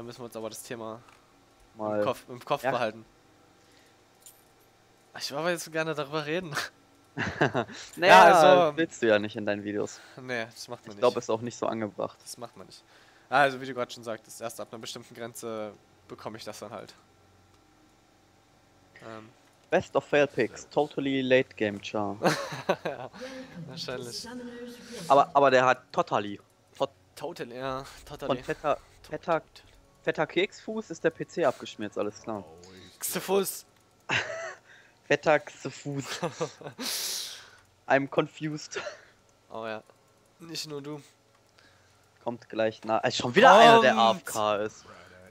Da müssen wir uns aber das Thema im Mal. Kopf, im Kopf Ja. behalten. Ich will aber jetzt gerne darüber reden. Naja, also- willst du ja nicht in deinen Videos. nee, das macht man Ich nicht. glaube, ist auch nicht so angebracht. das macht man nicht. Also, wie du gerade schon sagtest, erst ab einer bestimmten Grenze bekomme ich das dann halt. Ähm, Best of Fail Picks, totally late game char. wahrscheinlich. aber, aber der hat totally. Tot Total, ja, von totally. fetter, fetter, Keksfuß ist der PC abgeschmiert, alles klar. Xephus. Fetter Fuß. I'm confused. Oh ja. Nicht nur du. Kommt gleich nach. Also schon wieder einer, der Kommt. AFK ist.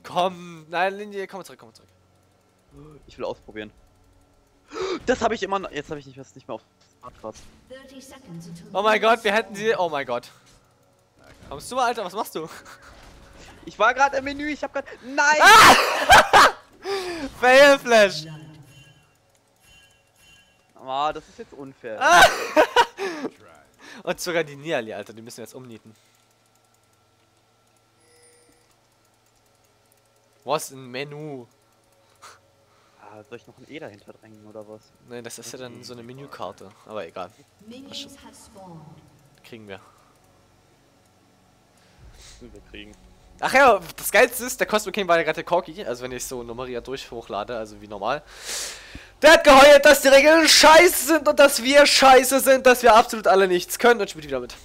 Komm, nein, Linie, komm zurück, komm zurück. Ich will ausprobieren. Das habe ich immer noch. Jetzt habe ich nicht, was nicht mehr auf Smartcard. Oh mein Gott, wir hätten sie. Oh mein Gott. Kommst du, Alter? Was machst du? Ich war gerade im Menü, ich habe gerade. Nein! Fail Flash! Ah, das ist jetzt unfair. Und sogar die Niali, Alter, die müssen wir jetzt umnieten. Was ein Menü? Ah, soll ich noch ein E dahinter drängen oder was? Ne, das ist ja dann so eine Menükarte. Aber egal, kriegen wir. Wir kriegen. Ach ja, das Geilste ist, der Cosmo King war ja gerade der Corky, also wenn ich so nummeriert durch hochlade, also wie normal. Der hat geheult, dass die Regeln scheiße sind und dass wir scheiße sind, dass wir absolut alle nichts können und spielt wieder mit.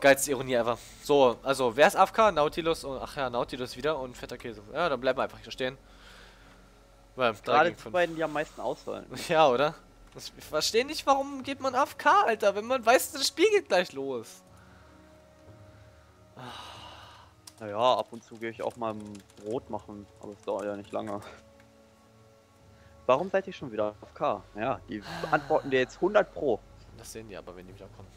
Geilste Ironie ever. So, also wer ist AFK? Nautilus und ach ja, Nautilus wieder und fetter Käse. Ja, dann bleiben wir einfach hier stehen. Weil, Gerade die beiden, die am meisten ausfallen. Ja, oder? Ich verstehe nicht, warum geht man AFK, Alter, wenn man weiß, das Spiel geht gleich los. Naja, ab und zu gehe ich auch mal Brot machen, aber es dauert ja nicht lange. Warum seid ihr schon wieder auf K? Ja, die beantworten dir jetzt 100 Pro. Das sehen die aber, wenn die wiederkommen.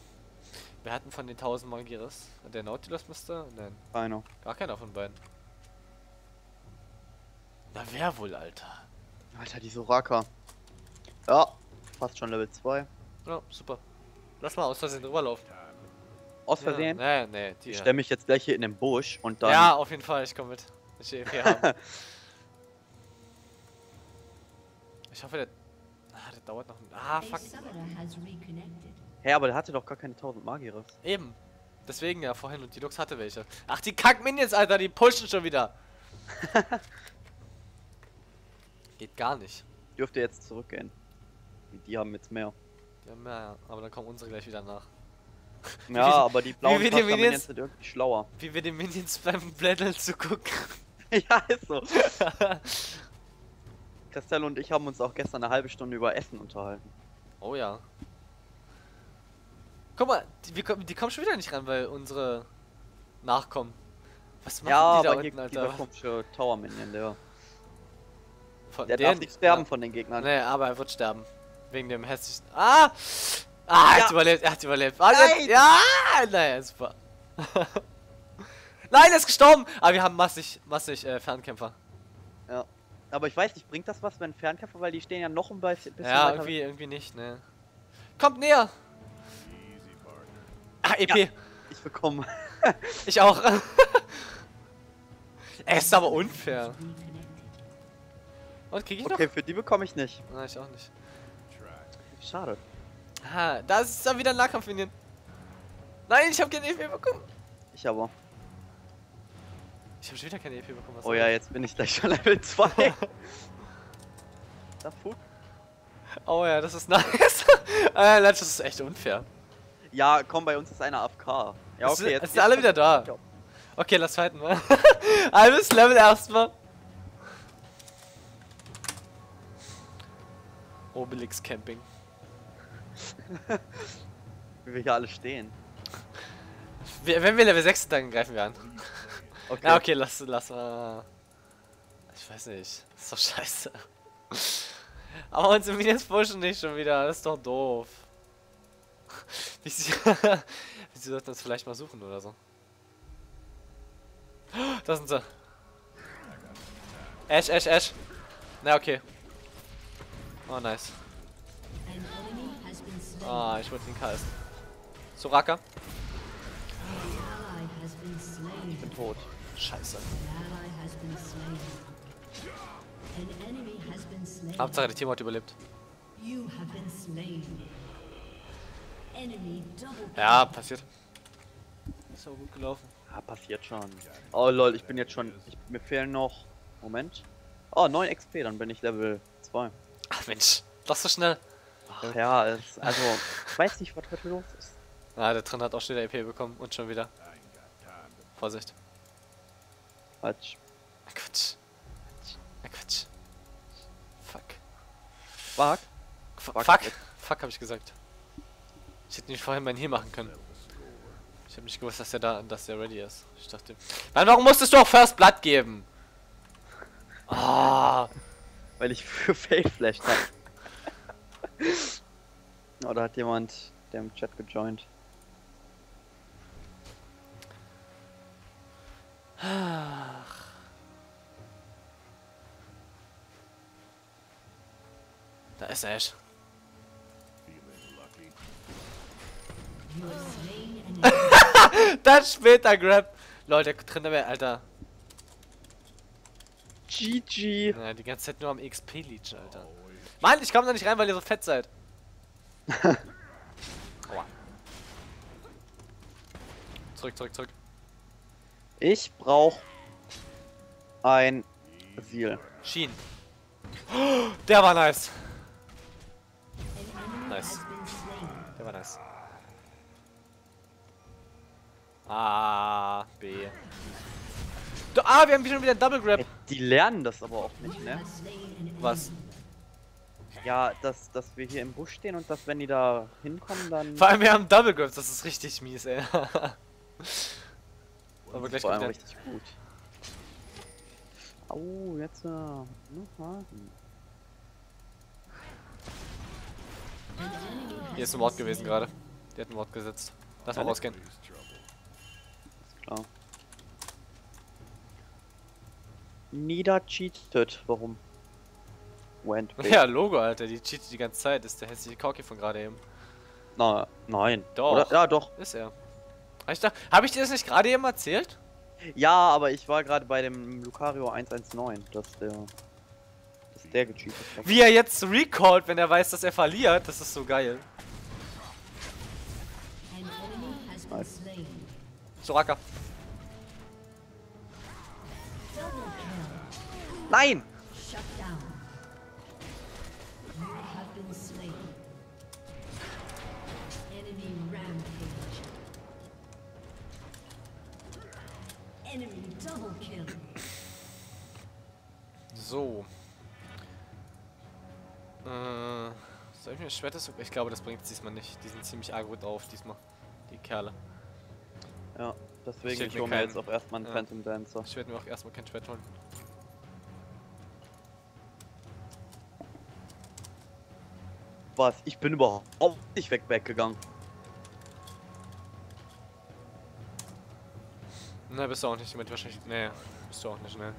Wir hatten von den 1000 Magiris. Der Nautilus müsste? Nein, Keiner. gar keiner von beiden. Na wer wohl, Alter? Alter, die Soraka. Ja, fast schon Level 2. Ja, super. Lass mal aus Versehen rüberlaufen. Aus Versehen. Ja, nee, nee, die. Ich Ja. stelle mich jetzt gleich hier in den Busch und dann. ja, auf jeden Fall, ich komme mit. Ich. Ich hoffe, der. Ah, der dauert noch. Ah, fuck. Hä, aber der hatte doch gar keine 1000 Magiris. Eben. Deswegen ja vorhin und die Lux hatte welche. Ach, die Kack-Minions, Alter, die pushen schon wieder. Geht gar nicht. Dürfte jetzt zurückgehen. Die haben jetzt mehr. Die haben mehr, aber dann kommen unsere gleich wieder nach. Ja, aber die blauen wie Pasta-Minions Minions- sind irgendwie schlauer. Wie wir den Minions beim Blätteln zu gucken. ja, ist so. Castello und ich haben uns auch gestern eine halbe Stunde über Essen unterhalten. Oh ja. Guck mal, die, wir, kommen- die kommen schon wieder nicht ran, weil unsere Nachkommen. Was machen Ja, die da aber unten, dieser Alter? komische Tower Minion, der. Von Der darf denen- nicht sterben ja. von den Gegnern. Nee, aber er wird sterben. Wegen dem hässlichen. Ah! Ah, er Ja. hat überlebt, er hat überlebt. Ah, Nein! Ja! Naja, super. Nein, er ist gestorben! Aber wir haben massig, massig äh, Fernkämpfer. Ja. Aber ich weiß nicht, bringt das was, wenn Fernkämpfer, weil die stehen ja noch ein bisschen Ja, irgendwie, irgendwie nicht, ne. Kommt näher! Ah, EP. Ja. Ich bekomme. Ich auch. er ist aber unfair. Und krieg ich Okay, für die bekomme ich nicht. noch? Nein, ich auch nicht. Schade. Ah, da ist dann wieder ein Nahkampf-Minion. Nein, ich habe keine EP bekommen. Ich aber. Ich habe schon wieder keine EP bekommen. was Oh ja, das? jetzt bin ich gleich schon Level 2. da Food. Oh ja, das ist nice. äh, das ist echt unfair. Ja, komm, bei uns ist einer AFK. Ja, okay, jetzt. sind alle wieder da. Okay, lass fighten mal. Halbes Level erstmal. Obelix Camping. Wie wir hier alle stehen. Wenn wir Level 6 sind, dann greifen wir an. Okay. Ja, okay, lass, lass mal. Ich weiß nicht. Das ist doch scheiße. Aber unsere Minions pushen nicht schon wieder. Das ist doch doof. Wie sie, sollten das vielleicht mal suchen oder so. Da sind sie. Ash, Ash, Ash. Na, okay. Oh, nice. Ah, ich wollte ihn callen. Soraka. Slain. bin tot. Scheiße. Hauptsache, der Team hat überlebt. Ja, passiert. Ist auch gut gelaufen. Ja, passiert schon. Oh lol, ich bin jetzt schon. Ich, mir fehlen noch. Moment. Oh, 9 XP, dann bin ich Level 2. Ach Mensch, doch so schnell. Ach, ja, es, also, ich weiß nicht, was heute los ist. Ah, der drin hat auch schnell EP bekommen und schon wieder. Vorsicht. Quatsch. Quatsch. Quatsch. Fuck. Fuck. Fuck. Fuck. Fuck, Fuck hab ich gesagt. Ich hätte nicht vorhin meinen Heal machen können. Ich habe nicht gewusst, dass der da, dass der ready ist. Ich dachte. Mann, warum musstest du auch First Blood geben? Ah. Weil ich für Fade Flash hab. Oder hat jemand der im Chat gejoint? Da ist Ash. Dann später Grab. Leute, drin wäre, Alter. GG. Ja, die ganze Zeit nur am XP leechen, Alter. Mann, ich komme da nicht rein, weil ihr so fett seid. Aua. Zurück, zurück, zurück. Ich brauch ein Seal. Schien. Der war nice. Nice. Der war nice. A, B. Ah, wir haben schon wieder einen Double Grab. Die lernen das aber auch nicht, ne? Was? Ja, dass, dass wir hier im Busch stehen und dass wenn die da hinkommen, dann. Vor allem, wir haben Double Grabs, das ist richtig mies, ey. Aber gleich kommt der. richtig gut. Au, jetzt. Äh, noch warten. Hier ist ein Wort gewesen gerade. Der hat ein Wort gesetzt. Lass mal rausgehen. Ist klar. Niedercheatet. Warum? Went. Ja, Logo, Alter. Die cheatet die ganze Zeit. Das ist der hässliche Korki von gerade eben. Na, nein. Doch. Oder? Ja, doch. Ist er. Hab ich, da, hab ich dir das nicht gerade eben erzählt? Ja, aber ich war gerade bei dem Lucario 119, dass der. dass der gecheatet hat. Wie er jetzt recallt, wenn er weiß, dass er verliert. Das ist so geil. Nice. Soraka. Nein! So. Äh, soll ich mir das Schwert das? Ich glaube, das bringt diesmal nicht. Die sind ziemlich aggro drauf diesmal. Die Kerle. Ja, deswegen Ich ich hole mir jetzt auch erstmal einen ja. Phantom Dancer. Ich werde mir auch erstmal kein Schwert holen. Was? Ich bin überhaupt nicht weg weggegangen. Na, bist du auch nicht mit wahrscheinlich. Nee, bist du auch nicht, ne.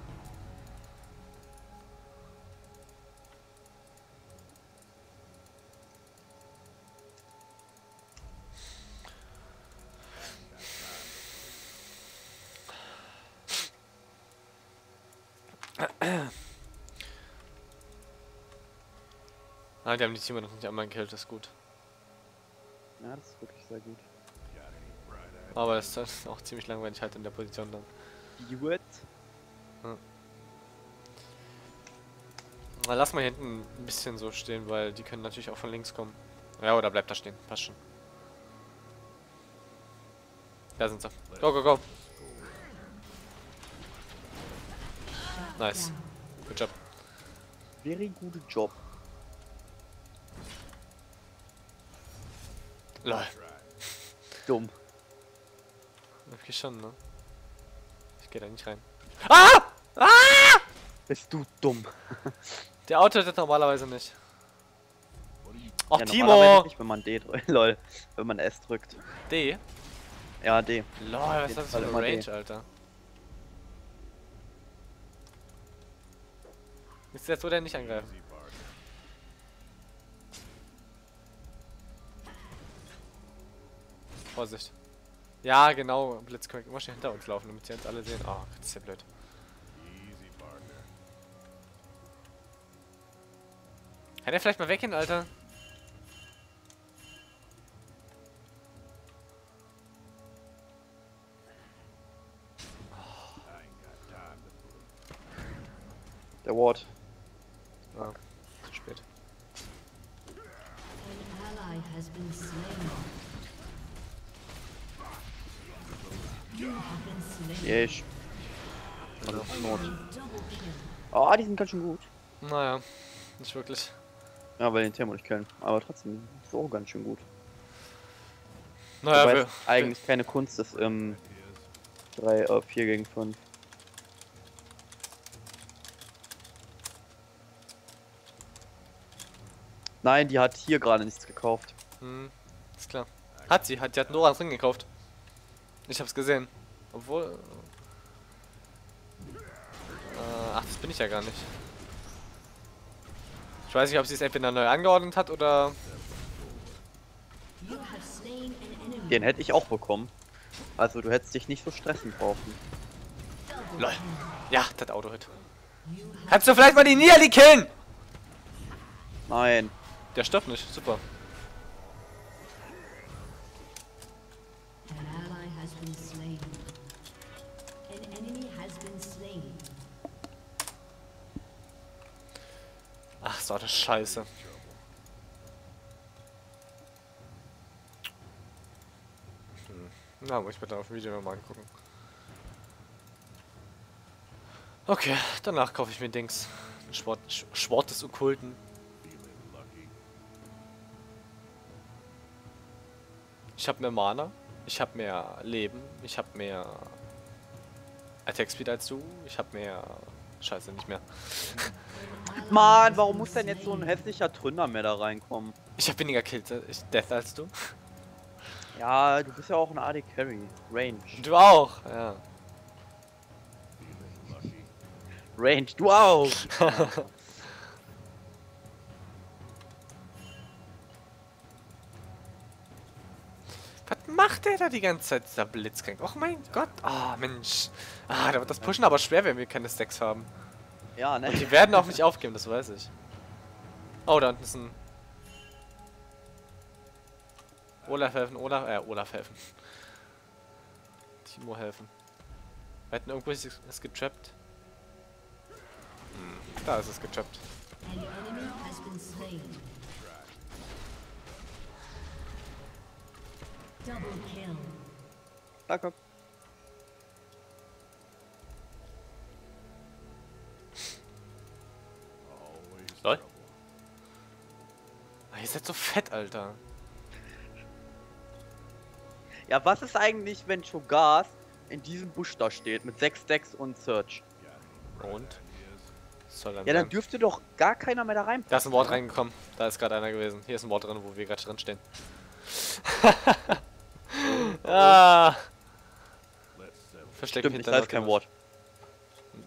Ah, die haben die Teamer noch nicht einmal gekillt, das ist gut. Ja, das ist wirklich sehr gut. Aber es ist auch ziemlich langweilig halt in der Position dann. Gut. Na, lass mal hinten ein bisschen so stehen, weil die können natürlich auch von links kommen. Ja, oder bleibt da stehen. Passt schon. Da sind sie. Go, go, go. Nice. Good job. Very good job. Lol. Dumm. Irgendwie schon, ne? Ich geh da nicht rein. Ah! Ah! Bist du dumm. Der Auto das normalerweise nicht. Och, ja, Timo! Nicht, wenn man D drückt. Lol. Wenn man S drückt. D? Ja, D. Lol, was ist das für eine immer D. Range, Alter? Ist jetzt oder nicht angreifen? Vorsicht. Ja, genau. Blitzcrank immer schnell hinter uns laufen, damit sie uns alle sehen. Ah, das ist ja blöd. Kann der vielleicht mal weggehen, Alter? Der Ward. Ah, zu spät. An ally has been slain. Yes. Also, Not. Ah, die sind ganz schön gut. naja, nicht wirklich. Ja, weil den Thermo nicht können. Aber trotzdem so ganz schön gut. Naja, Wobei wir, eigentlich keine Kunst ist im 3, äh, 4 gegen 5. Nein, die hat hier gerade nichts gekauft. Hm, ist klar. Hat sie, hat, die hat Nora drin gekauft. Ich hab's gesehen. Obwohl. Äh, ach, das bin ich ja gar nicht. Ich weiß nicht, ob sie es entweder neu angeordnet hat oder. Den hätte ich auch bekommen. Also du hättest dich nicht so stressen brauchen. Lol. Ja, das Auto hit. Have Kannst du vielleicht mal die Niali killen? Nein. Der stirbt nicht, super. So eine Scheiße. Hm. Na, muss ich bitte auf dem Video nochmal angucken. Okay, danach kaufe ich mir Dings. Sport, Sport des Okkulten. Ich habe mehr Mana, ich habe mehr Leben, ich habe mehr Attack Speed als du, ich habe mehr... Scheiße, nicht mehr. Mann, warum muss denn jetzt so ein hässlicher Tründer mehr da reinkommen? Ich habe weniger Kills, ich, Death als du. Ja, du bist ja auch ein AD Carry. Range. Du auch, ja. Range, du auch! macht der da die ganze Zeit, dieser Blitzkrank? Och mein Gott. Ah, Mensch. Ah, da wird das Pushen aber schwer, wenn wir keine Stacks haben. Ja, ne? Und die werden auch nicht aufgeben, das weiß ich. Oh, da unten ist ein... Olaf helfen, Olaf, äh, Olaf helfen. Timo helfen. Wir hätten irgendwo ist es getrappt. Hm, da ist es getrappt. An enemy has been slain. Kill. Danke. Lol. Ah, ihr seid so fett, Alter. Ja, was ist eigentlich, wenn Cho'Gath in diesem Busch da steht mit 6 Decks und Search? Und? Ja, dann dürfte doch gar keiner mehr da rein. Da ist ein Wort reingekommen. Da ist gerade einer gewesen. Hier ist ein Wort drin, wo wir gerade drin stehen. ah. Versteckt Stimmt, nicht, da ist kein Wort.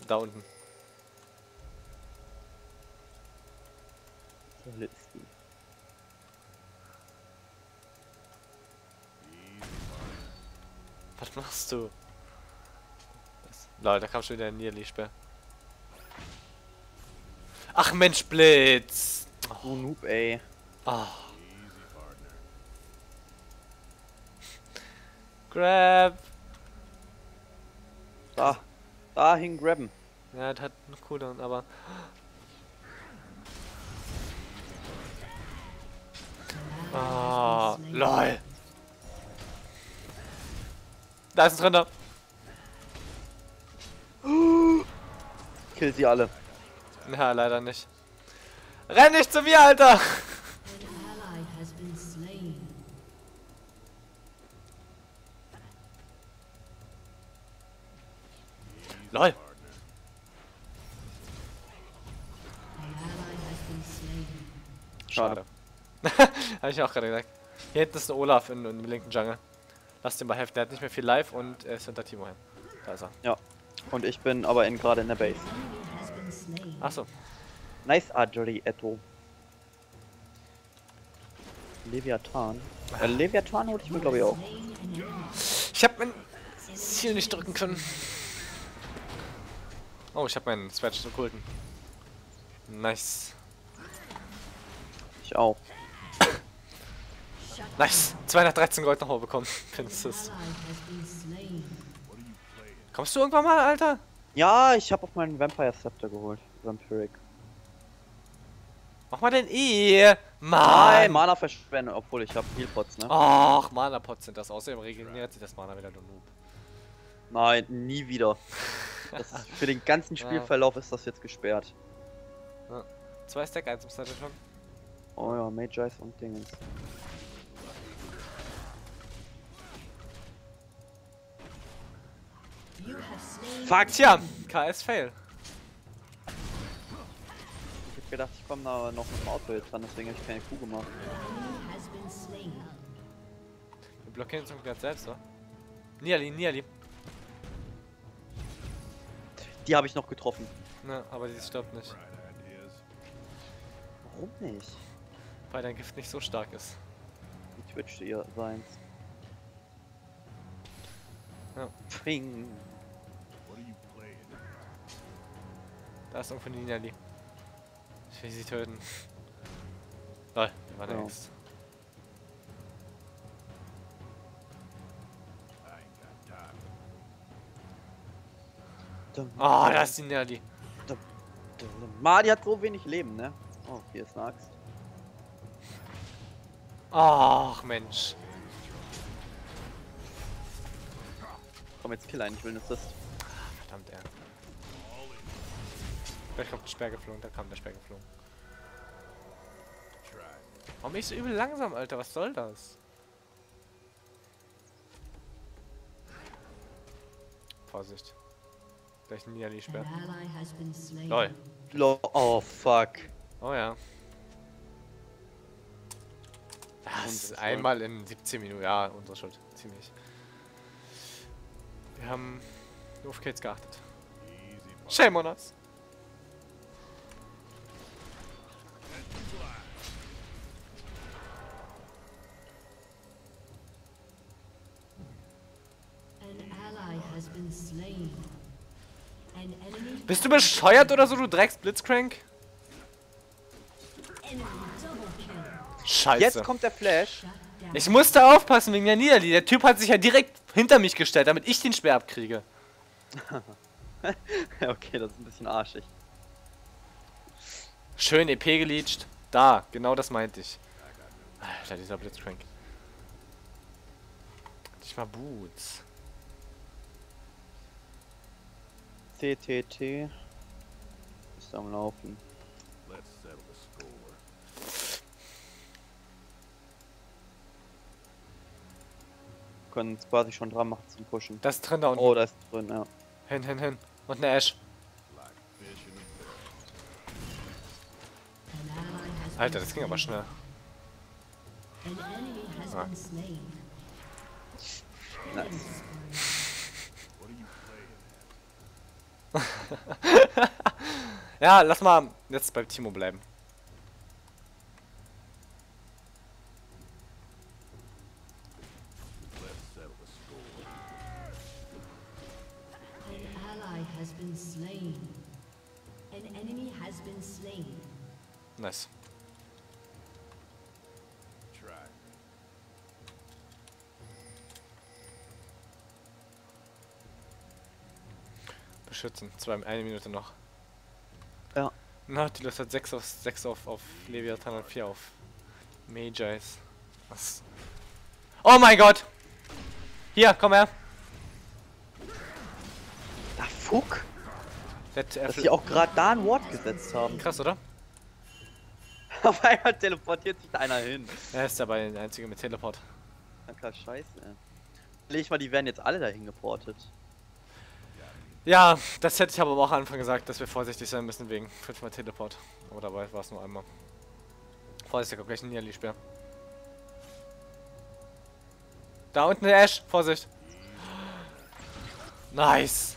Da unten. Was machst du? Lol, da kam schon wieder ein Nierli-Sperr. Ach Mensch, Blitz! Du Noob, ey. Ah. Grab! Da. Dahin grabben. Ja, das hat einen Cooldown, aber. Ah, lol. Da ist ein Rinder. Kill sie alle. Na, leider nicht. Renn nicht zu mir, Alter! An ally has been slain. Lol. Schade. Habe ich auch gerade gesagt. Hier hinten ist ein Olaf in, in dem linken Jungle. Lass den mal helfen. Der hat nicht mehr viel Life und er ist hinter Timo hin. Da ist er. Ja. Und ich bin aber in gerade in der Base. Achso. Nice Archery, Etto. Leviathan. Äh, Leviathan hole ich mir glaube ich auch. Ich hab mein Ziel nicht drücken können. Oh, ich hab meinen Swatch zu kulten. Nice. Ich auch. Nice. 213 Gold nochmal bekommen. Slain. Kommst du irgendwann mal, Alter? Ja, ich habe auf meinen Vampire Scepter geholt. Vampiric. Mach mal den E. Nein, Mann. Mana verschwenden, obwohl ich habe Healpots, ne? Ach, Mana-Pots sind das. Außerdem regeneriert sich das Mana wieder, du Noob. Nein, nie wieder. Das ist, für den ganzen Ja. Spielverlauf ist das jetzt gesperrt. Zwei Stack, eins im Sattel schon. Oh ja, Magi's und Dingens. Fuck! Tja, KS Fail. Ich hab gedacht, ich komme da noch mit dem Auto jetzt dran, deswegen habe ich keine Kuh gemacht. Wir blockieren uns ganz selbst, oder? Niali, Niali. Die habe ich noch getroffen. Ne, aber die stirbt nicht. Warum nicht? Weil dein Gift nicht so stark ist. Die Twitch ihr seins. Ja. Ping. Da ist irgendwo die Niali. Ich will sie töten. Lol, wir waren Ja. längst. Ah, da ist die Niali. Ma, die hat so wenig Leben, ne? Oh, hier ist eine Axt. Ach, Mensch. Komm, jetzt kill einen, ich will einen Assist. Verdammt, ey. Vielleicht kommt ein Speer geflogen, da kam der Speer geflogen. Warum bin ich so übel langsam, Alter? Was soll das? Vorsicht. Gleich ein slain. Lol. Lo oh, fuck. Oh ja. Das Schuld. einmal in 17 Minuten. Ja, unsere Schuld. Ziemlich. Wir haben nur auf Kills geachtet. Shame on us. Bist du bescheuert oder so, du Drecks Blitzcrank? Scheiße. Jetzt kommt der Flash. Ich musste aufpassen wegen der Niederli. Der Typ hat sich ja direkt hinter mich gestellt, damit ich den Speer abkriege. okay, das ist ein bisschen arschig. Schön EP geleached. Da, genau das meinte ich. Alter, dieser Blitzcrank. Ich mal Boots. TTT. Ist am Laufen. Können es quasi schon dran machen zum Pushen. Das ist drin da unten. Oh, da ist drin, ja. Hin, hin, hin. Und eine Ash. Alter, das ging aber schnell. Ah. Nice. Ja, lass mal jetzt bei Timo bleiben. An Beschützen. Zwei, eine Minute noch. Ja. Nautilus hat 6 auf 6 auf, auf Leviathan und 4 auf Magi's. Was? Oh mein Gott! Hier, komm her! Ah, fuck! Dass sie auch gerade da ein Ward gesetzt haben. Krass, oder? Auf einmal teleportiert sich da einer hin. Er ist dabei der einzige mit Teleport. Danke, scheiße. Leg ich mal, die werden jetzt alle dahin geportet. Ja, das hätte ich aber auch am Anfang gesagt, dass wir vorsichtig sein müssen wegen fünfmal Teleport. Aber dabei war es nur einmal. Vorsicht, da kommt gleich ein Niali-Speer. Da unten der Ash, Vorsicht. Nice.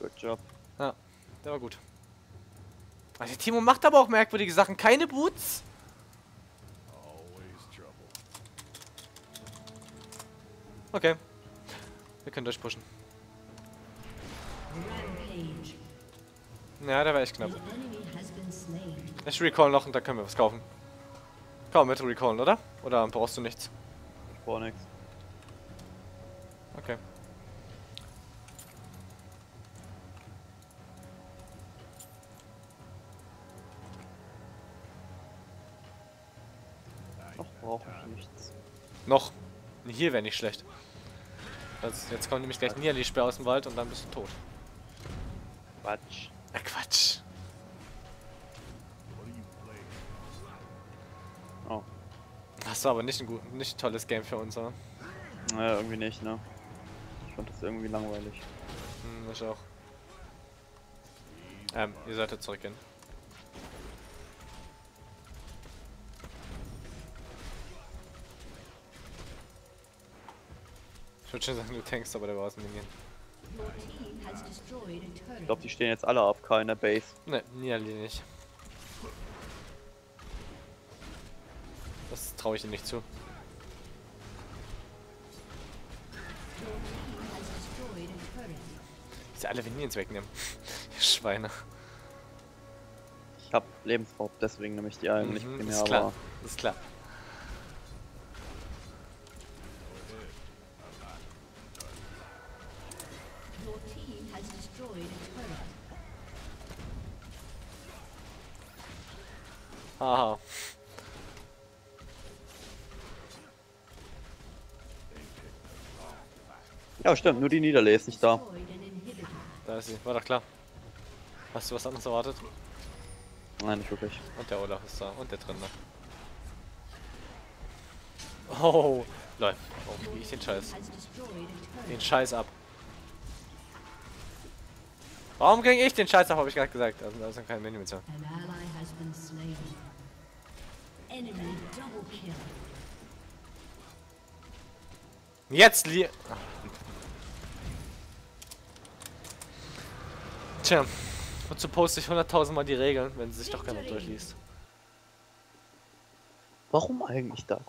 Good job. Der war gut. Also Timo macht aber auch merkwürdige Sachen. Keine Boots. Okay. Wir können durchpushen. Ja, der war echt knapp. Ich recall noch und dann können wir was kaufen. Komm, mit recallen, oder? Oder brauchst du nichts? Ich brauch nix. Okay. Noch brauche ich nichts. Noch. Hier wäre nicht schlecht. Das, jetzt kommt nämlich gleich ein Sperr aus dem Wald und dann bist du tot. Quatsch. Ah, Quatsch. Oh. Das war aber nicht ein, gut, nicht ein tolles Game für uns, oder? Naja, irgendwie nicht, ne? Ich fand das irgendwie langweilig. Hm, ich auch. Ähm, ihr solltet zurückgehen. Ich würde schon sagen, du tankst, aber der war aus dem Minion. Ich glaube, die stehen jetzt alle AFK in der Base. Ne, Niali nicht. Das traue ich ihm nicht zu. Sie alle Minions wegnehmen. Schweine. Ich hab Lebensraub, deswegen nehme ich die eigentlich Mhm, ist klar. Ist klar. Haha. Ja, stimmt, nur die Niederlage ist nicht da. Da ist sie. War doch klar. Hast du was anderes erwartet? Nein, nicht wirklich. Und der Olaf ist da. Und der drin. Oh, läuft. Oh, wie ich den Scheiß. Den Scheiß ab. Warum krieg ich den Scheiß ab, habe ich gerade gesagt. Also, da mehr. An ally has been slain. Enemy double kill. Jetzt li... Tja. Wozu poste ich 100.000 Mal die Regeln, wenn sie sich doch keiner durchliest? Warum eigentlich da?